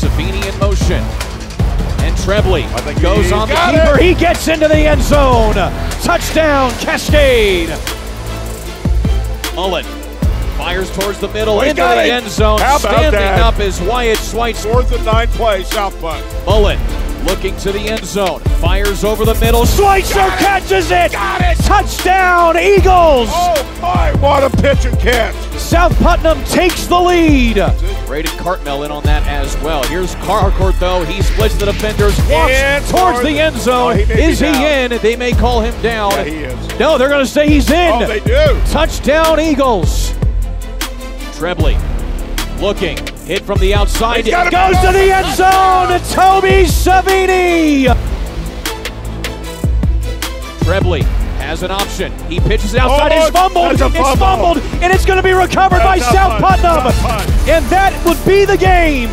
Savini in motion. And think goes on the keeper. it. He gets into the end zone. Touchdown, Cascade. Mullen fires towards the middle he into the it. end zone. Standing that? up is Wyatt Schweitzer. Fourth and nine play, South Punt. Mullen looking to the end zone. Fires over the middle. Schweitzer Got it. catches it. Got it. Touchdown, Eagles. Oh my, what a pitch and catch. South Putnam takes the lead. Braden Cartmell in on that as well. Here's Carcourt though. He splits the defenders, walks And towards the end zone. Oh, he is he down. in? They may call him down. Yeah, he is. No, they're going to say he's in. Oh, they do. Touchdown, Eagles. Trebley looking. Hit from the outside. He's it. Goes to the end zone. Toby Savini. Trebley has an option. He pitches it outside. Oh, it's fumbled. It's fumble. fumbled. And it's going to be recovered by That's a South. Putnam. And that would be the game.